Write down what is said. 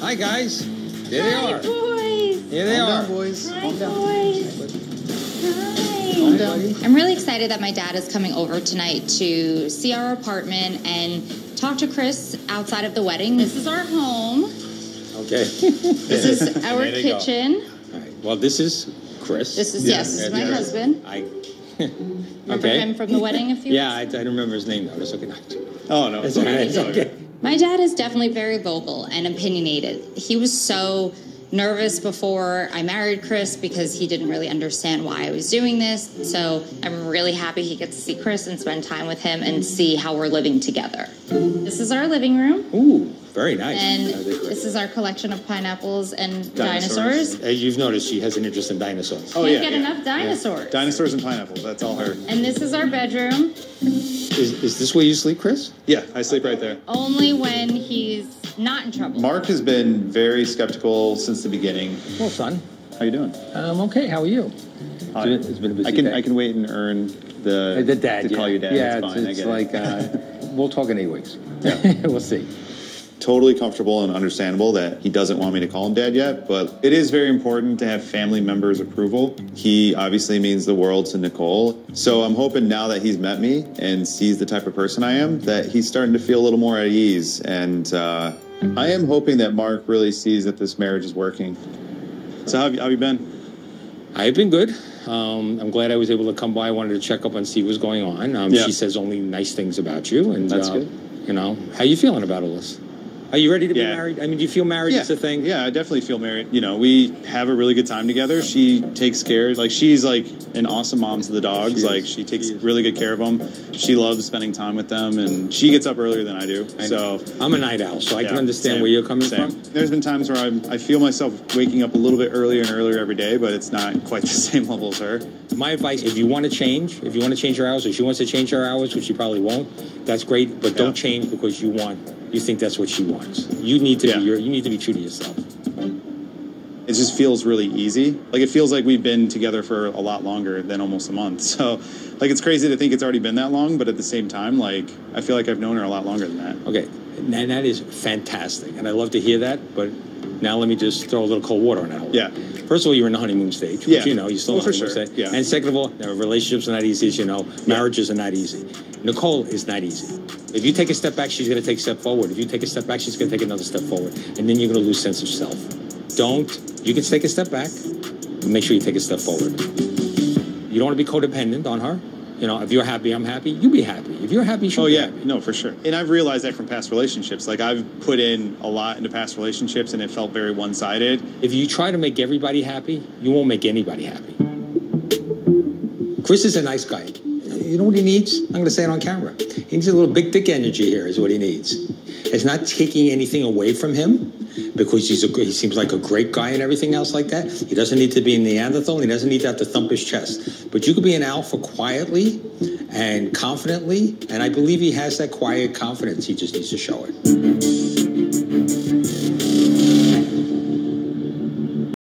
Hi, guys. There they Hi, are. boys. Here they Calm are. down, boys. Hi, Calm down. boys. Calm Hi. down. I'm really excited that my dad is coming over tonight to see our apartment and talk to Chris outside of the wedding. This is our home. Okay. This is our There they go. kitchen. All right. Well, this is Chris. This is Yeah. yes, this is my Yeah. husband. I. Remember okay. him from the wedding a few Yeah, I, I don't remember his name though. That's okay. Oh no, It's okay. It's okay. My dad is definitely very vocal and opinionated. He was so nervous before I married Chris because he didn't really understand why I was doing this. So I'm really happy he gets to see Chris and spend time with him and see how we're living together. This is our living room. Ooh, very nice. And That is great. this is our collection of pineapples and Dinosaurs. dinosaurs. As you've noticed, she has an interest in dinosaurs. Oh Can't yeah, get yeah. enough dinosaurs. Dinosaurs and pineapples. That's all her. And this is our bedroom, Is, is this where you sleep, Chris? Yeah, I sleep right there. only when he's not in trouble. Mark has been very skeptical since the beginning. Well, son. How you doing? I'm okay. How are you? Hi. It's been- it's been a busy I can day. I can wait and earn the the dad. to yeah. call you dad. Yeah, it's it's, fine. I it's get like it. uh, we'll talk in eight weeks. Yeah. we'll see. Totally comfortable and understandable that he doesn't want me to call him dad yet, but it is very important to have family members' approval. He obviously means the world to Nicole. So I'm hoping now that he's met me and sees the type of person I am, that he's starting to feel a little more at ease. And uh, I am hoping that Mark really sees that this marriage is working. So how have you, how have you been? I've been good. Um, I'm glad I was able to come by. I wanted to check up and see what's going on. Um, Yeah. She says only nice things about you, and That's uh, good. You know, how you feeling about all this? Are you ready to be Yeah. married? I mean, do you feel married yeah. is a thing? Yeah, I definitely feel married. You know, we have a really good time together. She takes care, like she's like an awesome mom to the dogs. She like she takes She really good care of them. She loves spending time with them, and she gets up earlier than I do. I so. I'm a night owl, so I can understand same, where you're coming same. from. There's been times where I'm, I feel myself waking up a little bit earlier and earlier every day, but it's not quite the same level as her. My advice: if you want to change, if you want to change your hours, or she wants to change her hours, which she probably won't, that's great. But don't change because you want, you think that's what she wants. You need to Yeah. be your, you need to be true to yourself. It just feels really easy. Like it feels like we've been together for a lot longer than almost a month. So, like it's crazy to think it's already been that long, but at the same time, like I feel like I've known her a lot longer than that. Okay, and that is fantastic, and I love to hear that. But now let me just throw a little cold water on that. Yeah. First of all, you're in the honeymoon stage, which Yeah. you know you're still Well, in the for honeymoon sure. stage. Yeah. And second of all, relationships are not easy, as you know. Marriages are not easy. Nicole is not easy. If you take a step back, she's going to take a step forward. If you take a step back, she's going to take another step forward, and then you're going to lose sense of self. Don't. You can take a step back, but make sure you take a step forward. You don't want to be codependent on her. You know, if you're happy, I'm happy. You be happy. If you're happy, she'll Oh yeah, happy. no, for sure. And I've realized that from past relationships. Like I've put in a lot into past relationships, and it felt very one-sided. If you try to make everybody happy, you won't make anybody happy. Chris is a nice guy. You know what he needs? I'm going to say it on camera. He needs a little big dick energy here, is what he needs. It's not taking anything away from him because he's a, he seems like a great guy and everything else like that. He doesn't need to be a Neanderthal. He doesn't need to have to thump his chest. But you could be an alpha quietly and confidently, and I believe he has that quiet confidence. He just needs to show it.